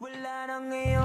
Wala na ngayon.